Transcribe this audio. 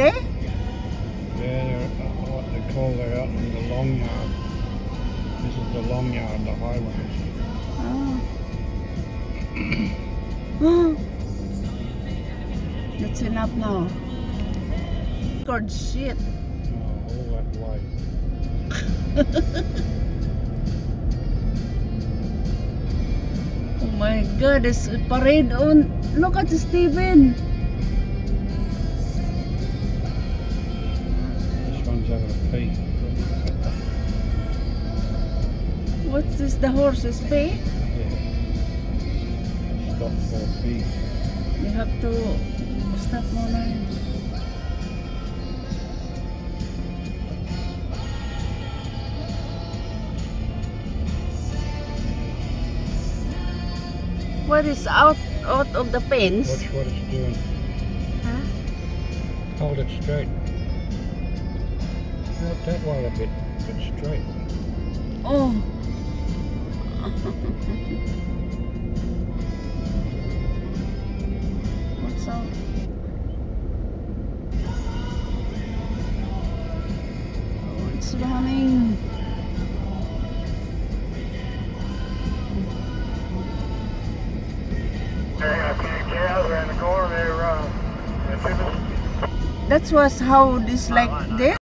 Yeah, what they call that out in the long yard. This is the long yard, the highway. Oh. That's enough now. God shit. Oh, all that light. oh my god, it's parade on. Look at Steven. Having. What's this? The horses pay? Yeah. Stop for a. You have to stop muna. yun. What is out out of the fence? Watch what it's doing. Huh? Hold it straight. Out that way a bit, but straight. Oh. What's up? Oh, it's running. That was how this like this.